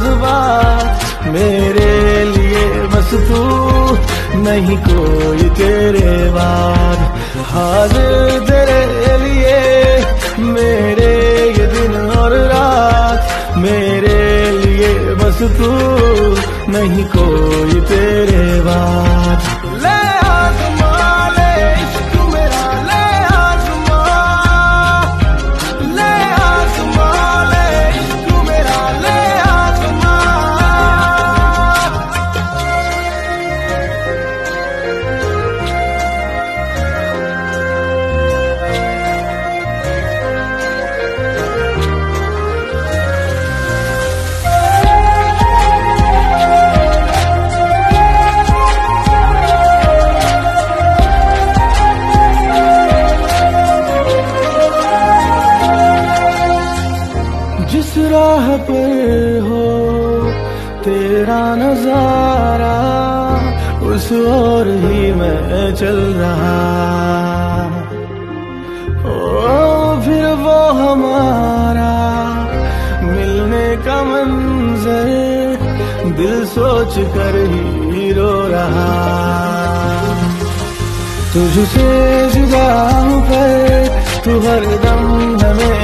जज्बात मेरे लिए बस तू नहीं कोई तेरे बार हाजिर तेरे लिए मेरे ये दिन और रात। मेरे लिए बस तू नहीं कोई तेरे बाद। राह पर हो, तेरा नज़ारा उस ओर ही मैं चल रहा। ओ, फिर वो हमारा मिलने का मंजर दिल सोच कर ही रो रहा। तुझसे जुदा पर तू हरदम हमें